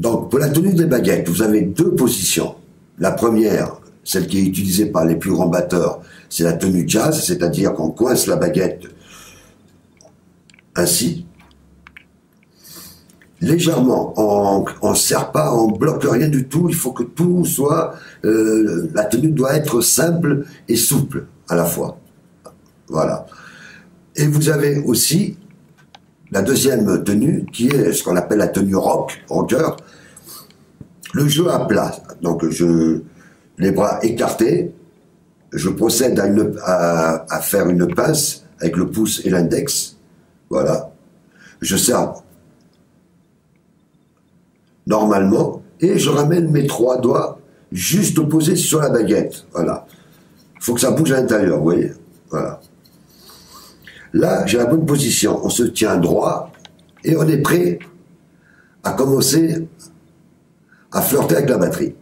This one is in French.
pour la tenue des baguettes, vous avez deux positions. La première, celle qui est utilisée par les plus grands batteurs, c'est la tenue jazz, c'est-à-dire qu'on coince la baguette ainsi, légèrement, on ne serre pas, on bloque rien du tout, il faut que tout soit, euh, la tenue doit être simple et souple à la fois. Voilà. Et vous avez aussi la deuxième tenue, qui est ce qu'on appelle la tenue rock, rocker, le jeu à plat. Donc, je, les bras écartés, je procède à, faire une pince avec le pouce et l'index. Voilà. Je serre normalement et je ramène mes trois doigts juste posés sur la baguette. Voilà. Il faut que ça bouge à l'intérieur, vous voyez. Voilà. Là, j'ai la bonne position. On se tient droit et on est prêt à commencer à flirter avec la batterie.